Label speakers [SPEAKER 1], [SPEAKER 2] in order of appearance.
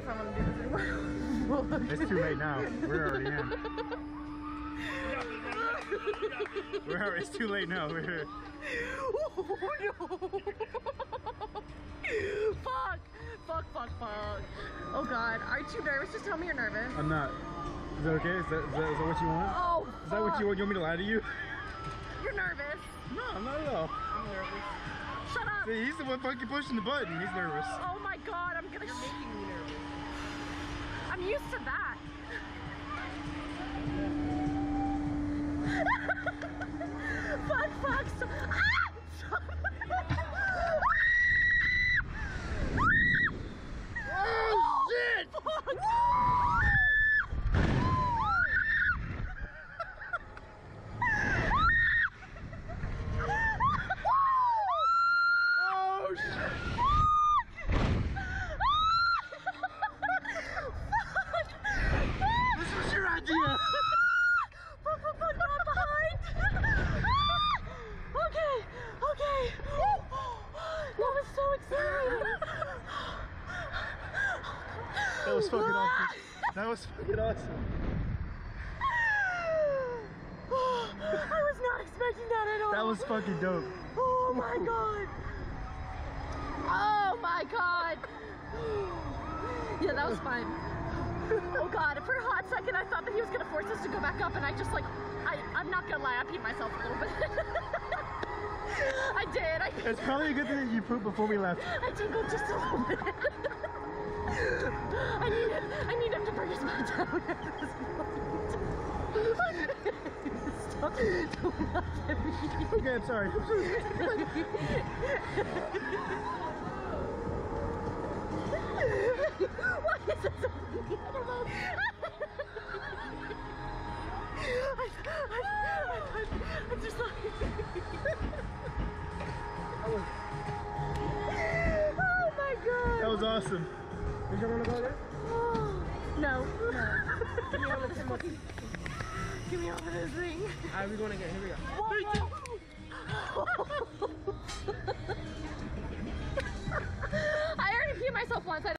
[SPEAKER 1] know if I want to do this anymore.
[SPEAKER 2] It's too late now. We're already in. We're already, it's too late now. We're here.
[SPEAKER 1] oh no! fuck! Fuck, fuck, fuck. Oh god, aren't you nervous? Just tell me you're nervous.
[SPEAKER 2] I'm not. Is that okay? Is that, is that, is that what you want?
[SPEAKER 1] Oh,
[SPEAKER 2] Is that what you want? You want me to lie to you?
[SPEAKER 1] You're nervous.
[SPEAKER 2] No, I'm not at all.
[SPEAKER 1] I'm nervous. Shut up.
[SPEAKER 2] See, he's the one fucking pushing the button. He's nervous.
[SPEAKER 1] Oh my god, I'm gonna.
[SPEAKER 3] You're making me nervous.
[SPEAKER 1] I'm used to that. fuck, fuck. So, ah!
[SPEAKER 2] Oh, shit! Oh, shit! This was your idea!
[SPEAKER 1] Fuck, fuck, fuck, not behind. okay, okay. That was so exciting.
[SPEAKER 2] That was fucking awesome. That was fucking awesome.
[SPEAKER 1] I was not expecting that at all.
[SPEAKER 2] That was fucking dope.
[SPEAKER 1] Oh my god. Oh my god. Yeah, that was fun. Oh god, for a hot second I thought that he was gonna force us to go back up and I just like, I, I'm not gonna lie, I peed myself a little bit. I did, I,
[SPEAKER 2] It's probably a good thing that you pooped before we left.
[SPEAKER 1] I tingled just a little bit. I need him, I need him to bring us back down at this point. Stop. Don't laugh me.
[SPEAKER 2] Okay, I'm sorry. I'm sorry.
[SPEAKER 1] Why is it so funny? I don't know. I, I, I, I, I'm just like. oh my god.
[SPEAKER 2] That was awesome. You gonna go there?
[SPEAKER 1] no, no. Get me over this fucking. Get me over this thing.
[SPEAKER 3] Alright, we're going again. Here we go.
[SPEAKER 1] I already peed myself once. I